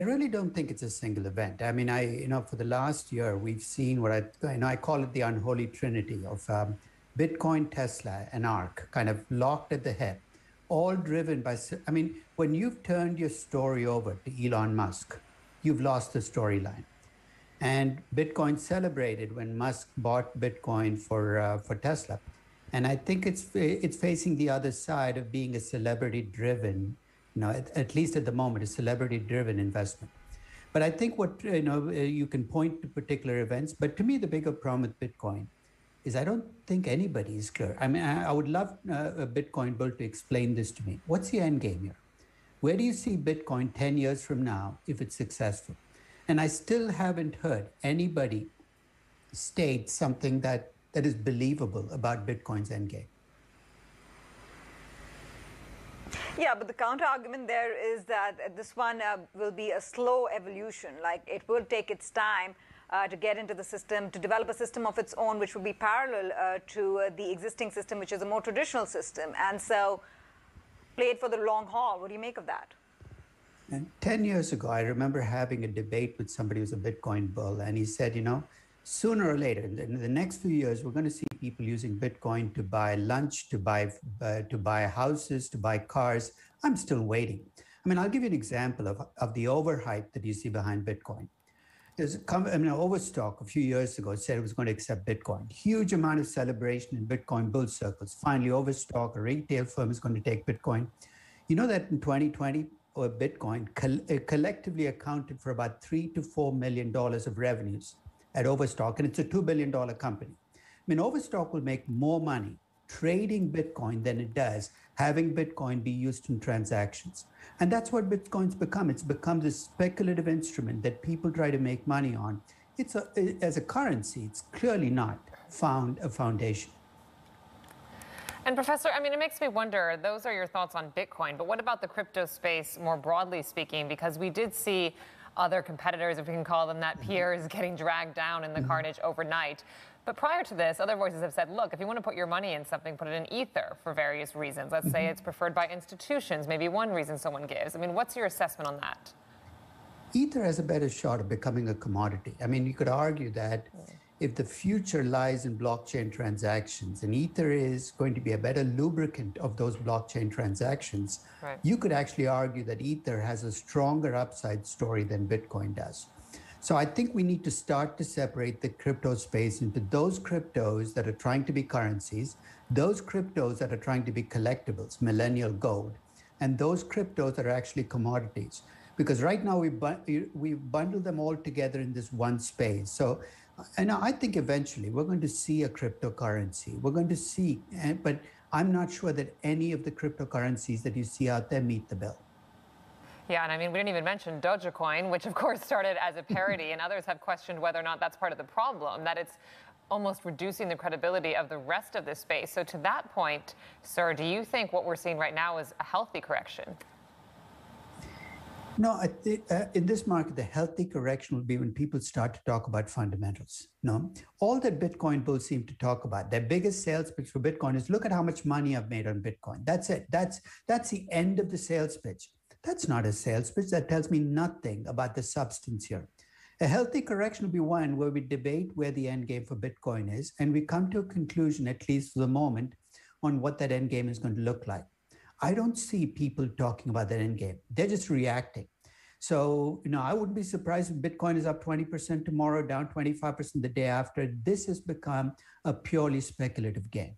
I really don't think it's a single event. I mean, I you know for the last year we've seen what I you know I call it the unholy trinity of um, Bitcoin, Tesla, and ARK, kind of locked at the hip, all driven by. I mean, when you've turned your story over to Elon Musk, you've lost the storyline. And Bitcoin celebrated when Musk bought Bitcoin for uh, for Tesla, and I think it's it's facing the other side of being a celebrity-driven you know, at, at least at the moment, a celebrity-driven investment. But I think what you know, uh, you can point to particular events. But to me, the bigger problem with Bitcoin is I don't think anybody is clear. I mean, I, I would love uh, a Bitcoin bull to explain this to me. What's the end game here? Where do you see Bitcoin 10 years from now if it's successful? And I still haven't heard anybody state something that, that is believable about Bitcoin's end game. Yeah, but the counter argument there is that this one uh, will be a slow evolution. Like it will take its time uh, to get into the system, to develop a system of its own, which will be parallel uh, to uh, the existing system, which is a more traditional system. And so, play it for the long haul. What do you make of that? And 10 years ago, I remember having a debate with somebody who's a Bitcoin bull, and he said, you know, sooner or later, in the next few years, we're going to see people using Bitcoin to buy lunch, to buy uh, to buy houses, to buy cars. I'm still waiting. I mean, I'll give you an example of, of the overhype that you see behind Bitcoin. There's I mean, Overstock a few years ago said it was going to accept Bitcoin. Huge amount of celebration in Bitcoin bull circles. Finally, Overstock, a retail firm, is going to take Bitcoin. You know that in 2020, or uh, Bitcoin uh, collectively accounted for about three to four million dollars of revenues at Overstock, and it's a $2 billion company. I mean, Overstock will make more money trading Bitcoin than it does having Bitcoin be used in transactions. And that's what Bitcoin's become. It's become this speculative instrument that people try to make money on. It's a, as a currency, it's clearly not found a foundation. And Professor, I mean, it makes me wonder, those are your thoughts on Bitcoin, but what about the crypto space more broadly speaking? Because we did see other competitors, if we can call them that, mm-hmm. peers getting dragged down in the mm-hmm. carnage overnight. But prior to this, other voices have said, look, if you want to put your money in something, put it in Ether for various reasons. Let's say mm-hmm. it's preferred by institutions, maybe one reason someone gives. I mean, what's your assessment on that? Ether has a better shot of becoming a commodity. I mean, you could argue that if the future lies in blockchain transactions and Ether is going to be a better lubricant of those blockchain transactions, right. you could actually argue that Ether has a stronger upside story than Bitcoin does. So I think we need to start to separate the crypto space into those cryptos that are trying to be currencies, those cryptos that are trying to be collectibles, millennial gold, and those cryptos that are actually commodities. Because right now we, bu- we bundle them all together in this one space. So and I think eventually we're going to see a cryptocurrency. We're going to see, but I'm not sure that any of the cryptocurrencies that you see out there meet the bill. Yeah, and I mean, we didn't even mention Dogecoin, which of course started as a parody, and others have questioned whether or not that's part of the problem, that it's almost reducing the credibility of the rest of this space. So, to that point, sir, do you think what we're seeing right now is a healthy correction? No, th- uh, in this market, the healthy correction will be when people start to talk about fundamentals. No, all that Bitcoin bulls seem to talk about, their biggest sales pitch for Bitcoin is look at how much money I've made on Bitcoin. That's it. That's that's the end of the sales pitch. That's not a sales pitch. That tells me nothing about the substance here. A healthy correction will be one where we debate where the end game for Bitcoin is, and we come to a conclusion, at least for the moment, on what that end game is going to look like. I don't see people talking about that end game. They're just reacting. So, you know, I wouldn't be surprised if Bitcoin is up 20% tomorrow, down 25% the day after. This has become a purely speculative game.